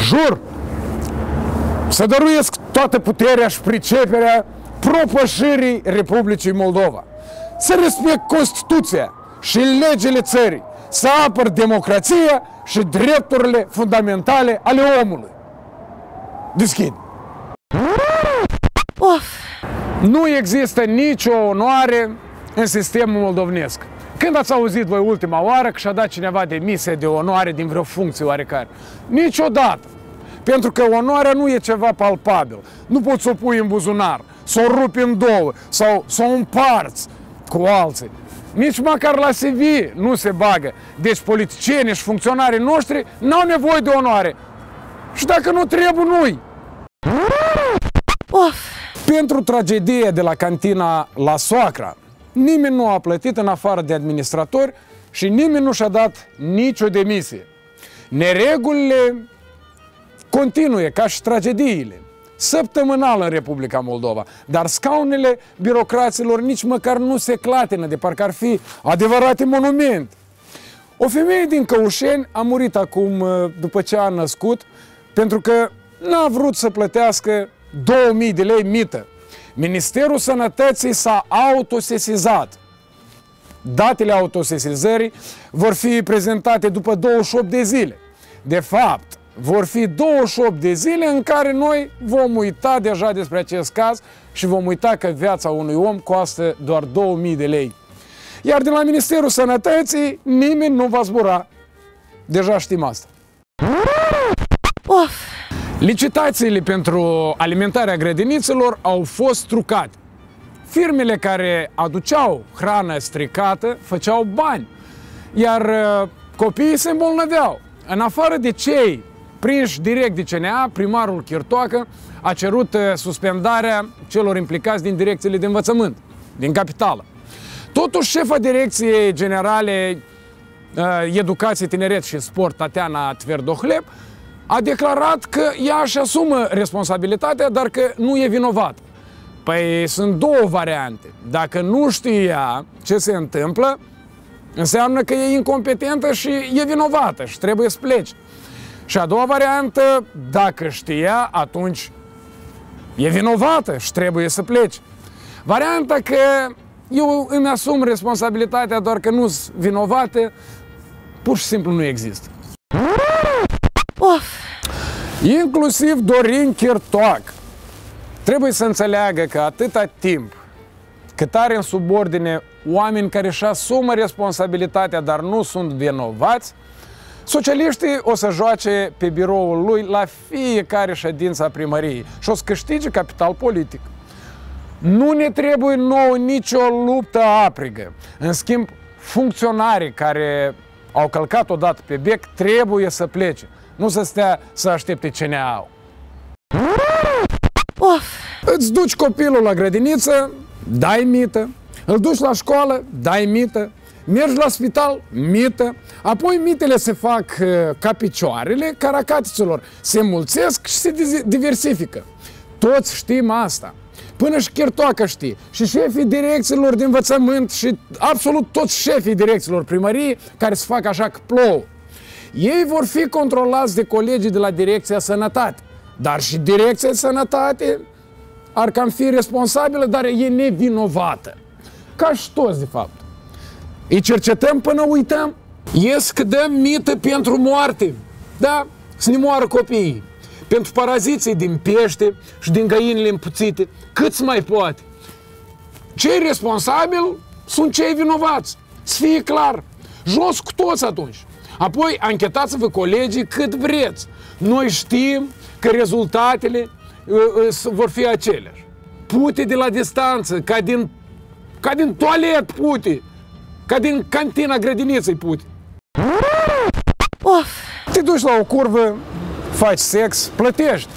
Jur să dăruiesc toată puterea și priceperea propășirii Republicii Moldova. Să respect Constituția și legile țării, să apăr democrația și drepturile fundamentale ale omului. Deschid. Of! Nu există nicio onoare în sistemul moldovnesc. Când ați auzit voi ultima oară că și-a dat cineva demisia de onoare din vreo funcție oarecare? Niciodată. Pentru că onoarea nu e ceva palpabil. Nu poți să o pui în buzunar, să o rupi în două sau să o împarți cu alții. Nici măcar la CV nu se bagă. Deci politicienii și funcționarii noștri n-au nevoie de onoare. Și dacă nu trebuie, nu-i. Of! Pentru tragedia de la cantina La Soacra, nimeni nu a plătit în afară de administratori și nimeni nu și-a dat nicio demisie. Neregulile continuă ca și tragediile săptămânal în Republica Moldova, dar scaunele birocraților nici măcar nu se clatină de parcă ar fi adevărate monumente. O femeie din Căușeni a murit acum după ce a născut pentru că n-a vrut să plătească 2000 de lei mită. Ministerul Sănătății s-a autosesizat. Datele autosesizării vor fi prezentate după 28 de zile. De fapt, vor fi 28 de zile în care noi vom uita deja despre acest caz și vom uita că viața unui om costă doar 2000 de lei. Iar de la Ministerul Sănătății nimeni nu va zbura. Deja știm asta. Of! Licitațiile pentru alimentarea grădinițelor au fost trucate. Firmele care aduceau hrană stricată făceau bani, iar uh, copiii se îmbolnăveau. În afară de cei prinși direct de CNA, primarul Chirtoacă a cerut uh, suspendarea celor implicați din direcțiile de învățământ, din capitală. Totuși, șefa Direcției Generale uh, Educație, Tineret și Sport, Tatiana Tverdohleb, a declarat că ea își asumă responsabilitatea, dar că nu e vinovat. Păi sunt două variante. Dacă nu știa ce se întâmplă, înseamnă că e incompetentă și e vinovată și trebuie să pleci. Și a doua variantă, dacă știa, atunci e vinovată și trebuie să pleci. Varianta că eu îmi asum responsabilitatea doar că nu sunt vinovată, pur și simplu nu există. Of! Inclusiv Dorin Chirtoac trebuie să înțeleagă că atâta timp cât are în subordine oameni care își asumă responsabilitatea, dar nu sunt vinovați, socialiștii o să joace pe biroul lui la fiecare ședință a primăriei și o să câștige capital politic. Nu ne trebuie nouă nicio luptă aprigă. În schimb, funcționarii care au călcat odată pe bec trebuie să plece. Nu să stea să aștepte ce ne au. Of! Îți duci copilul la grădiniță, dai mită, îl duci la școală, dai mită, mergi la spital, mită, apoi mitele se fac uh, ca picioarele caracatiților, se mulțesc și se diversifică. Toți știm asta. Până și Chirtoacă știe. Și șefii direcțiilor de învățământ și absolut toți șefii direcțiilor primării care se fac așa că plouă. Ei vor fi controlați de colegii de la Direcția Sănătate. Dar și Direcția Sănătate ar cam fi responsabilă, dar e nevinovată. Ca și toți, de fapt. Îi cercetăm până uităm. Ies că dăm mită pentru moarte. Da, să ne moară copiii. Pentru paraziții din pește și din găinile împuțite. Cât mai poate. Cei responsabili sunt cei vinovați. Să fie clar. Jos cu toți atunci. Apoi anchetați-vă colegii cât vreți. Noi știm că rezultatele uh, uh, vor fi aceleași. Pute de la distanță, ca din, ca din toalet pute, ca din cantina grădiniței pute. Of! Te duci la o curvă, faci sex, plătești.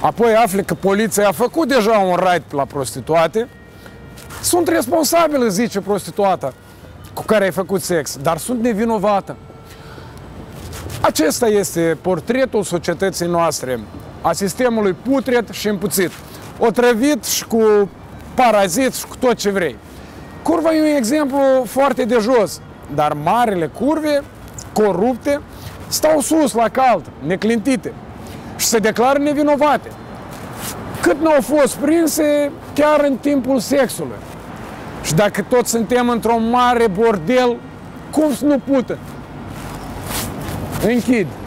Apoi afli că poliția a făcut deja un raid la prostituate. Sunt responsabilă, zice prostituata, cu care ai făcut sex, dar sunt nevinovată. Acesta este portretul societății noastre, a sistemului putred și împuțit, otrăvit și cu parazit și cu tot ce vrei. Curva e un exemplu foarte de jos, dar marile curve, corupte, stau sus la cald, neclintite. și se declară nevinovate. Cât nu au fost prinse chiar în timpul sexului. Și dacă toți suntem într-un mare bordel, cum să nu Thank you.